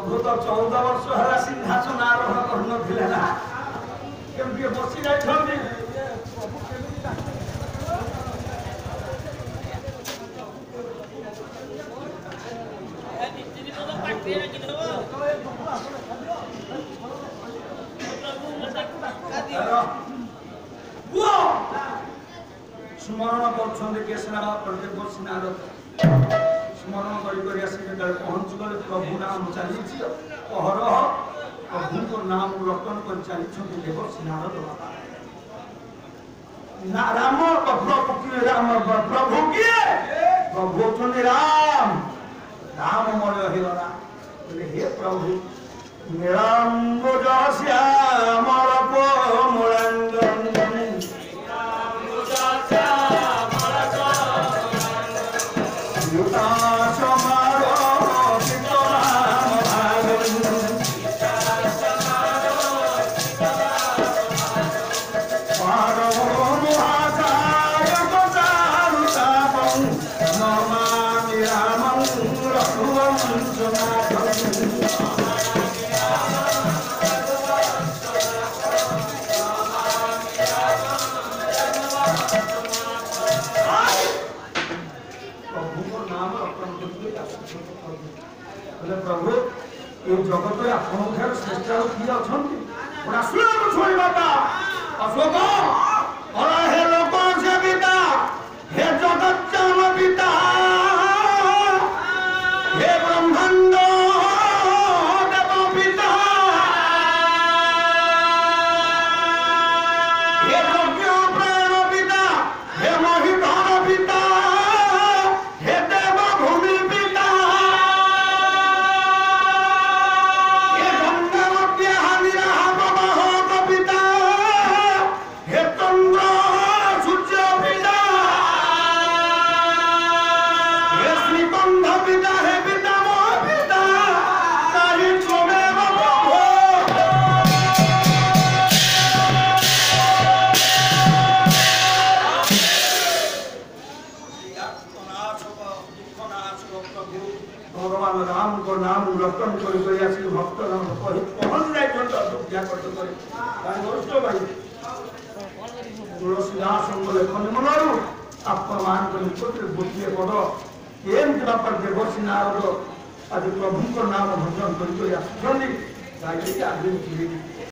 প্রভু তো চৌদ বর্ষ হল সিংহাসন আরোহ করুনলে না কেমতি বসি যাই স্মরণ করছেন কে স্নান করতে বসি না ସ୍ମରଣ କରିକରି ଆସି ଯେତେବେଳେ ପହଞ୍ଚିଗଲେ ପ୍ରଭୁ ନାମ ଚାଲିଛି ଅହରହ ପ୍ରଭୁଙ୍କ ନାମକୁ ରଟନ କରି ଚାଲିଛନ୍ତି ଦେବ ନାରଦ ବାବା ନା ରାମ ପ୍ରଭୁ କିଏ ରାମ ପ୍ରଭୁ କିଏ ପ୍ରଭୁ ହେଉଛନ୍ତି ରାମ ରାମମୟ ହେଇଗଲା ହେ ପ୍ରଭୁ ନିରାମ୍ବ ପ୍ରଭୁ ଏ ଜଗତରେ ଆପଣଙ୍କ ଠାରୁ ଶ୍ରେଷ୍ଠ ଆଉ କିଏ ଅଛନ୍ତି ଶୁଣ ଶୁଣ ଛୁଆଇ ବାପା ভগবান রামক নাম রতন করে করে আসি ভক্ত নাম পহন যায় ঘন্টা অপেক্ষা করতে পারে তাই নষ্ট ভাই তুলসীদাসন বলে খনিমনরু আপনার নিকটে বুঝিয়ে পড় এমতি ব্যাপার দেবর্ষী নারদ আজ প্রভুঙ্কর নাম ভজন করে করে আসুଛନ୍ତି তাই আগে